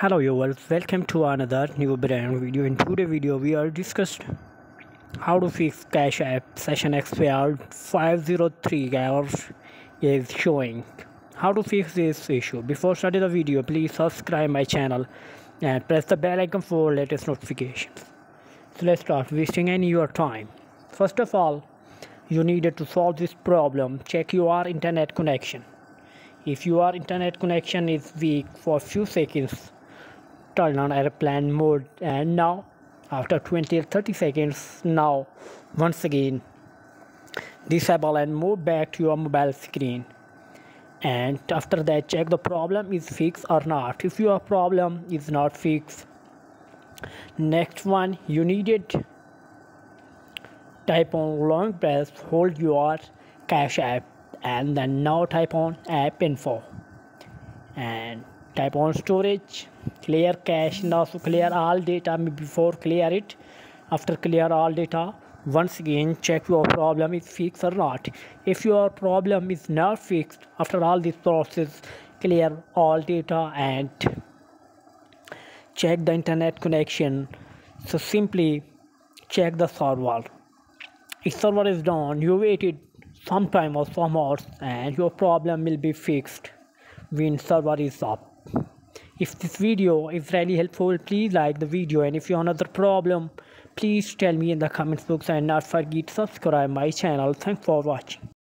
hello viewers. Welcome to another new brand video. In today's video we are discussed how to fix Cash App session expired. 503 hours is showing. How to fix this issue. Before starting the video please subscribe my channel and press the bell icon for latest notifications. So let's start. Wasting any your time. First of all you needed to solve this problem. Check your internet connection. If your internet connection is weak for a few seconds turn on airplane mode and now after 20 or 30 seconds now once again disable and move back to your mobile screen. And after that check the problem is fixed or not. If your problem is not fixed next one you needed type on long press hold your Cash App and then now type on app info. And type on storage clear cache now so clear all data before clear it after clear all data once again check your problem is fixed or not. If your problem is not fixed after all this process clear all data and check the internet connection. So simply check the server. If server is down you waited some time or some hours and your problem will be fixed when server is up if this video is really helpful please like the video. And if you have another problem please tell me in the comments box and not forget to subscribe my channel. Thanks for watching